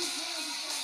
すごい!